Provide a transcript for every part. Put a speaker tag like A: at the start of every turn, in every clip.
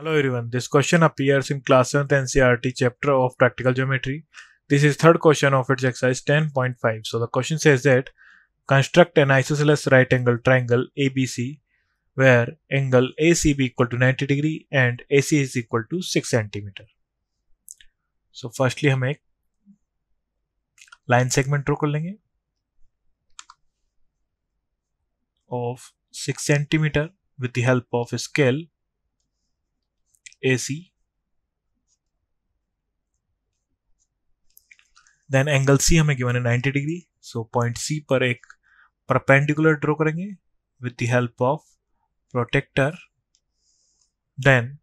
A: Hello everyone, this question appears in class 7th NCERT chapter of practical geometry. This is third question of its exercise 10.5. So the question says that construct an isosceles right angle triangle ABC where angle ACB equal to 90 degree and AC is equal to 6 centimeter. So firstly हम एक line segment draw कर लेंगे of 6 centimeter with the help of a scale AC. Then angle C हमें given है 90 degree so point C पर एक perpendicular draw करेंगे with the help of protractor then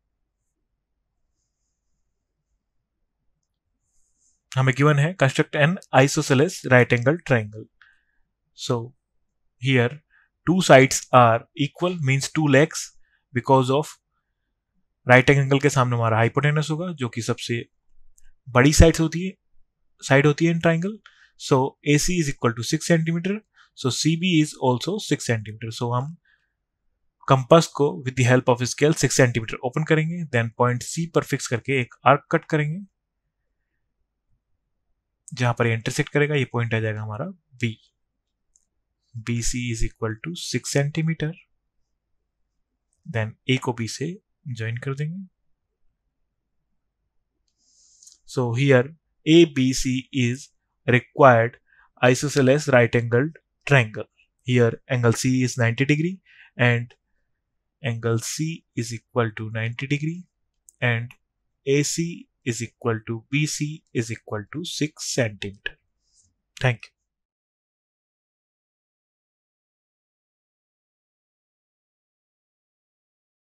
A: हमें गिवन है construct an isosceles right angle triangle so here two sides are equal means two legs because of right angle के सामने हमारा hypotenuse होगा, जो कि सबसे बड़ी साइड होती है साइड होती है in triangle so A C is equal to six centimetre so C B is also six centimetre so हम कंपास को with the help of scale six centimetre open करेंगे देन पॉइंट सी पर fix करके एक arc cut करेंगे, जहाँ पर intersect करेगा, ये पॉइंट आ जाएगा हमारा B B C is equal to six centimetre then A को बी से ज्वाइन कर देंगे। So here A B C is required isosceles right angle triangle here angle C is 90 degree and angle C is equal to 90 degree and A C is equal to B C is equal to six centimetre thank you